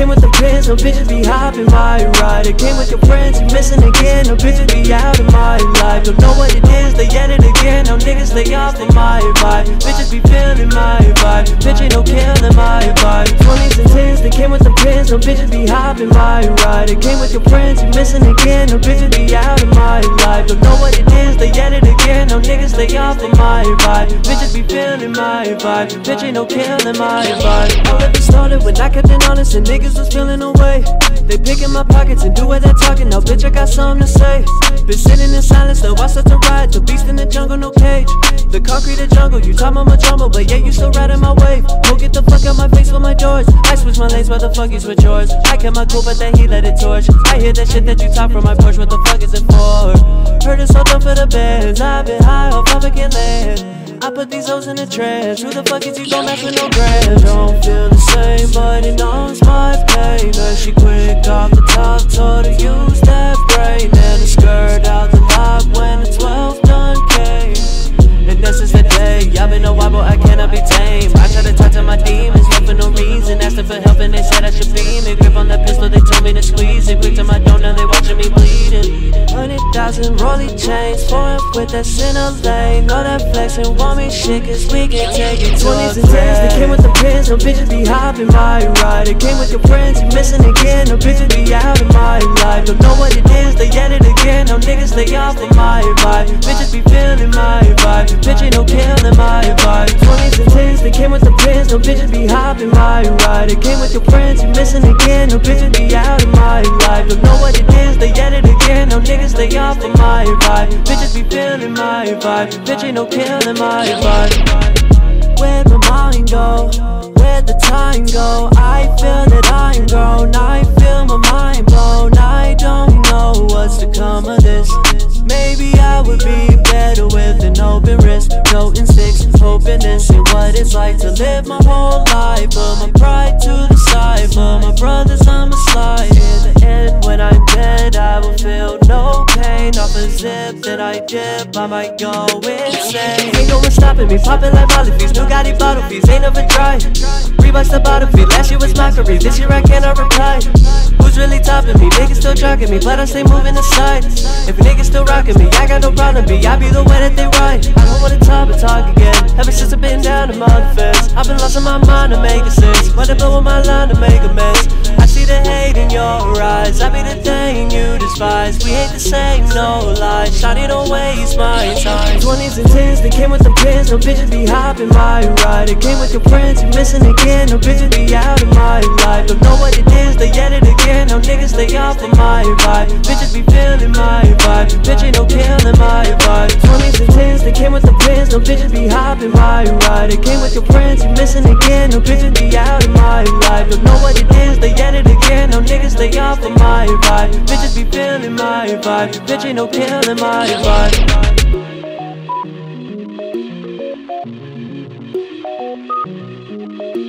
came with the pins, no bitches be hopping my ride. It came with your friends, you missing again, no bitches be out of my life. Don't know what it is, they get it again, no niggas stay off of my vibe. Bitches be feeling my vibe, bitch ain't no killing my vibe. 20s and 10s, they came with the pins, no bitches be hopping my ride. It came with your friends, you missing again, no bitches be out of my life. Don't know what it is, they get it again, no niggas stay off of my vibe. Bitches be feeling my vibe, bitch ain't no killing my vibe. All of it started when I kept it honest and niggas was feeling away. They picking my pockets and do what they're talking. Now, bitch, I got something to say. Been sitting in silence, though I start to ride. The beast in the jungle, no. The concrete the jungle, you talk my drama, but yeah, you still riding my wave. Go get the fuck out my face with my doors. I switch my lanes, what the fuck you switch yours? I kept my cool, but then he let it torch. I hear that shit that you talk from my porch, what the fuck is it for? Heard it's all done for the bands. I've been high off of a land. I put these hoes in the trash. Who the fuck is you gon' mess with no grass? Don't feel the same, but rolly chains, foreign with that a lane. Know that flexing, want me shit, cause we can take it 20s and 10s, they came with the pins, no bitches be hopping my ride. It came with your friends, you missing again, no bitches be out of my life. Don't know what it is, they get it again, no niggas stay off of my vibe. Bitches be feeling my vibe, bitch ain't no killing my vibe. 20s and 10s, they came with the pins, no bitches be hopping my ride. It came with your friends, you missing again, no bitches be out of my life. Don't know what it is, they get it again, no niggas stay off of my vibe. Bitches be feeling my vibe, bitch ain't no killing my vibe. Where'd my mind go? Where'd the time go? I feel that I'm grown, I feel my mind blown. I don't know what's to come of this. Maybe I would be better with an open wrist, no instincts, hoping and see what it's like to live my whole life. Put my pride to the side, for my brothers zip that I dip, I might go insane. Ain't no one stopping me, popping like Molly fees, Nugatti bottle fees, ain't never dry. Reeboks the bottle fee, last year was mockery, this year I cannot reply. Who's really topping me? Niggas still jogging me, but I stay moving aside. If a me, I got no problem be. I be the way that they write I don't wanna talk but talk again. Ever since I've been down to my defense, I've been lost in my mind to make sense. Wanna blow with my line to make a mess. I see the hate in your eyes. I be the thing you despise. We hate the same, no lies. Shawty, don't waste my time. 20s and 10s, they came with the pins. No bitches be hopping my ride. It came with your friends, you missing again. No bitches be out of my life. Don't know what it is, they get it again. No niggas they off of my vibe. Bitches be feeling my vibe bitch ain't no killing my advice. 20s and 10s, they came with the pins, no bitches be hopping my ride. It came with your friends, you missing again, no bitches be out of my life. Don't know what it is, they at it again, no niggas stay off of my vibe. Bitches be feeling my vibe, bitch ain't no killing my vibe. Thank you.